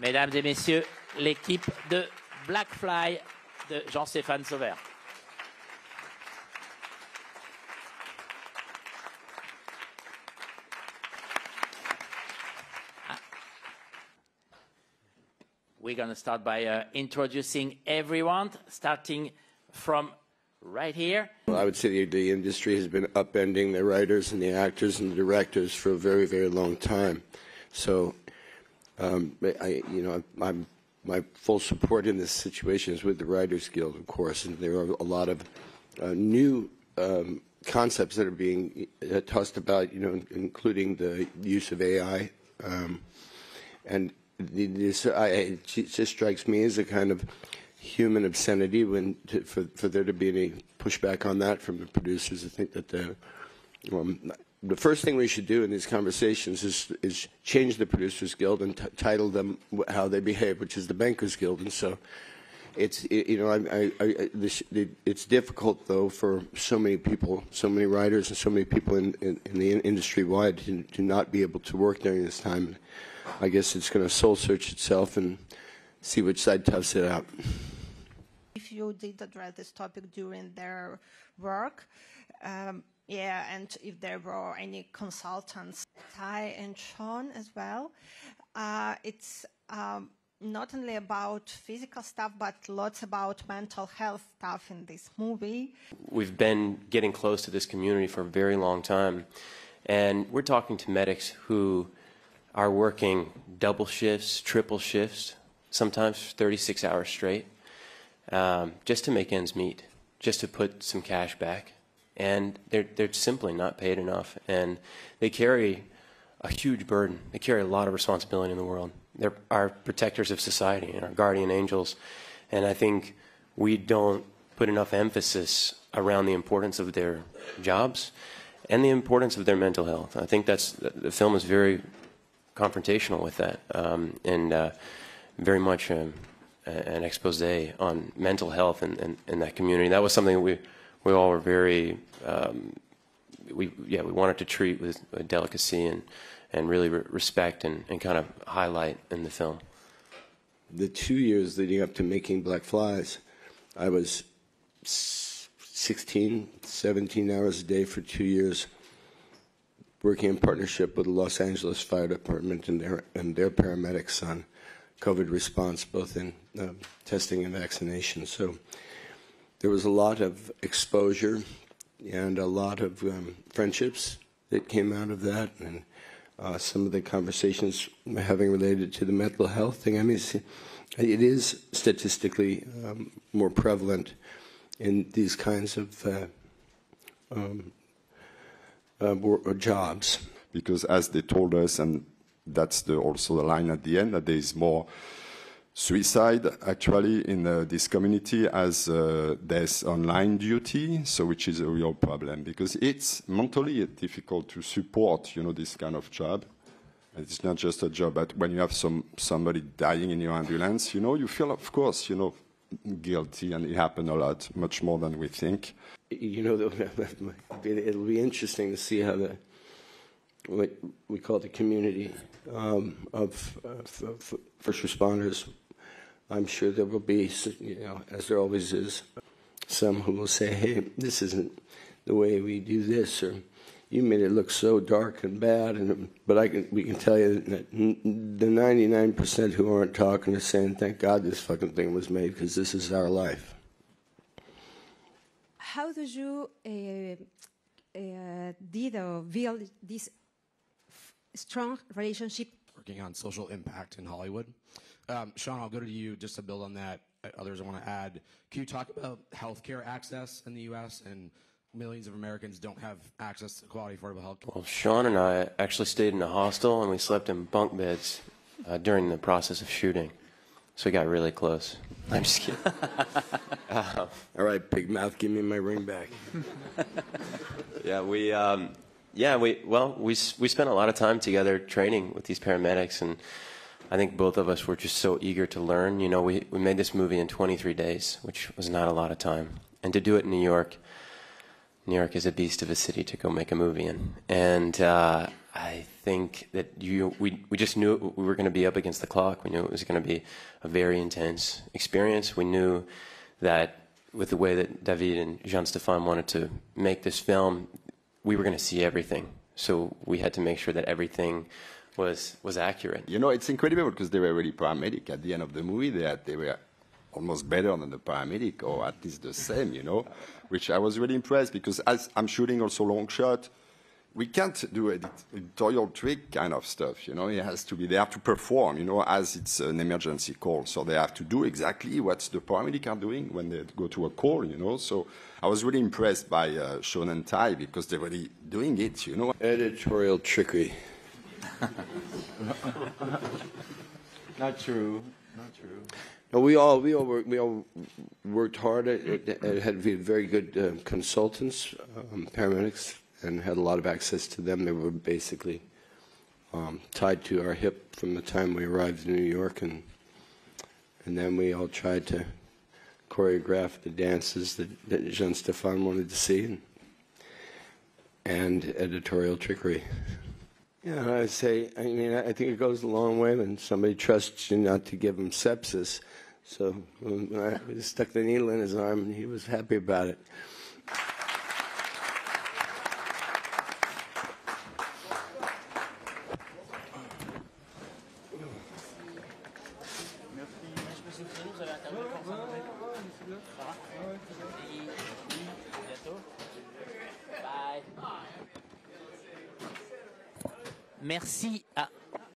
Mesdames et messieurs, l'équipe de Blackfly de Jean-Stéphane Sauvaire. We're going to start by uh, introducing everyone, starting from right here. Well, I would say the, the industry has been upending the writers and the actors and the directors for a very, very long time. So, um, I, you know, I'm, my full support in this situation is with the Writers Guild, of course, and there are a lot of uh, new um, concepts that are being uh, tossed about, you know, including the use of AI. Um, and this, I, it just strikes me as a kind of human obscenity when to, for, for there to be any pushback on that from the producers. I think that the, um, the first thing we should do in these conversations is, is change the Producers Guild and title them how they behave, which is the Bankers Guild. And so it's, it, you know, I, I, I, this, it, it's difficult, though, for so many people, so many writers and so many people in, in, in the industry wide to, to not be able to work during this time. I guess it's going to soul search itself and see which side toughs it out. If you did address this topic during their work, um, yeah, and if there were any consultants, Tye and Sean as well, uh, it's um, not only about physical stuff, but lots about mental health stuff in this movie. We've been getting close to this community for a very long time, and we're talking to medics who are working double shifts, triple shifts, sometimes 36 hours straight, um, just to make ends meet, just to put some cash back. And they're, they're simply not paid enough. And they carry a huge burden. They carry a lot of responsibility in the world. They're our protectors of society and our guardian angels. And I think we don't put enough emphasis around the importance of their jobs and the importance of their mental health. I think that's the film is very confrontational with that, um, and uh, very much um, an expose on mental health in, in, in, that community. That was something we we all were very um, we yeah we wanted to treat with, delicacy and and really re respect and, and kind of highlight in the film. The two years leading up to making Black Flies, I was 16, 17 hours a day for two years working in partnership with the Los Angeles Fire Department and their, and their paramedics on COVID response, both in um, testing and vaccination. So there was a lot of exposure and a lot of um, friendships that came out of that, and uh, some of the conversations having related to the mental health thing. I mean, it is statistically um, more prevalent in these kinds of uh, um, uh, jobs. Because as they told us, and that's the, also the line at the end, that there is more suicide actually in uh, this community as uh, online duty, so which is a real problem because it's mentally difficult to support, you know, this kind of job. It's not just a job, but when you have some somebody dying in your ambulance, you know, you feel, of course, you know, guilty, and it happened a lot, much more than we think. You know, it'll be interesting to see how the what we call the community um, of uh, first responders. I'm sure there will be, you know, as there always is, some who will say, "Hey, this isn't the way we do this," or you made it look so dark and bad. And but I can we can tell you that the 99% who aren't talking are saying, "Thank God this fucking thing was made because this is our life." How did you uh, uh, did uh, build this strong relationship? Working on social impact in Hollywood. Um, Sean, I'll go to you just to build on that. Others I want to add. Can you talk about healthcare access in the U.S. and millions of Americans don't have access to quality affordable health care. Well, Sean and I actually stayed in a hostel and we slept in bunk beds uh, during the process of shooting. So we got really close. I'm just kidding. uh, All right, big mouth, give me my ring back. yeah, we, um, yeah, we, well, we, we spent a lot of time together training with these paramedics and I think both of us were just so eager to learn. You know, we, we made this movie in 23 days, which was not a lot of time. And to do it in New York, New York is a beast of a city to go make a movie in. And uh, I think that you we we just knew we were going to be up against the clock. We knew it was going to be a very intense experience. We knew that with the way that David and Jean Stéphane wanted to make this film, we were going to see everything. So we had to make sure that everything was was accurate. You know, it's incredible because they were really paramedic. At the end of the movie, they, had, they were almost better than the paramedic, or at least the same, you know, which I was really impressed because as I'm shooting also long shot, we can't do edit- editorial trick kind of stuff, you know. It has to be, they have to perform, you know, as it's an emergency call. So they have to do exactly what the paramedic are doing when they go to a call, you know. So I was really impressed by uh, Sean and Tye because they're really doing it, you know. Editorial trickery. Not true. Not true. No, we all we all work, we all worked hard. It, it, it had very good uh, consultants, um, paramedics, and had a lot of access to them. They were basically um, tied to our hip from the time we arrived in New York, and and then we all tried to choreograph the dances that, that Jean Stéphane wanted to see, and, and editorial trickery. Yeah, I say, I mean, I think it goes a long way when somebody trusts you not to give him sepsis. So I stuck the needle in his arm, and he was happy about it. Merci à